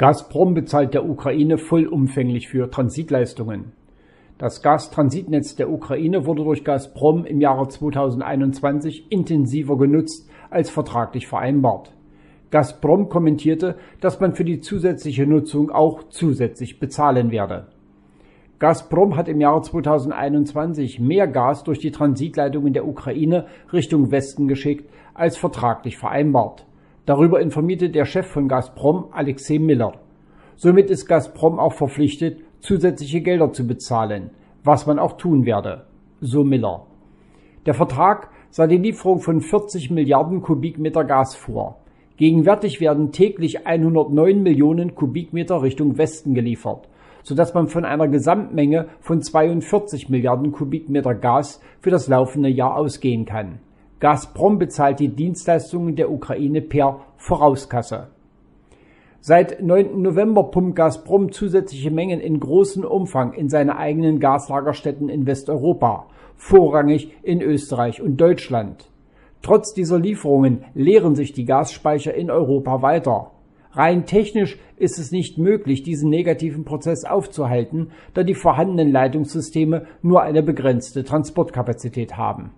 Gazprom bezahlt der Ukraine vollumfänglich für Transitleistungen. Das Gastransitnetz der Ukraine wurde durch Gazprom im Jahre 2021 intensiver genutzt als vertraglich vereinbart. Gazprom kommentierte, dass man für die zusätzliche Nutzung auch zusätzlich bezahlen werde. Gazprom hat im Jahre 2021 mehr Gas durch die Transitleitungen der Ukraine Richtung Westen geschickt als vertraglich vereinbart. Darüber informierte der Chef von Gazprom, Alexei Miller. Somit ist Gazprom auch verpflichtet, zusätzliche Gelder zu bezahlen, was man auch tun werde, so Miller. Der Vertrag sah die Lieferung von 40 Milliarden Kubikmeter Gas vor. Gegenwärtig werden täglich 109 Millionen Kubikmeter Richtung Westen geliefert, sodass man von einer Gesamtmenge von 42 Milliarden Kubikmeter Gas für das laufende Jahr ausgehen kann. Gazprom bezahlt die Dienstleistungen der Ukraine per Vorauskasse. Seit 9. November pumpt Gazprom zusätzliche Mengen in großem Umfang in seine eigenen Gaslagerstätten in Westeuropa, vorrangig in Österreich und Deutschland. Trotz dieser Lieferungen leeren sich die Gasspeicher in Europa weiter. Rein technisch ist es nicht möglich, diesen negativen Prozess aufzuhalten, da die vorhandenen Leitungssysteme nur eine begrenzte Transportkapazität haben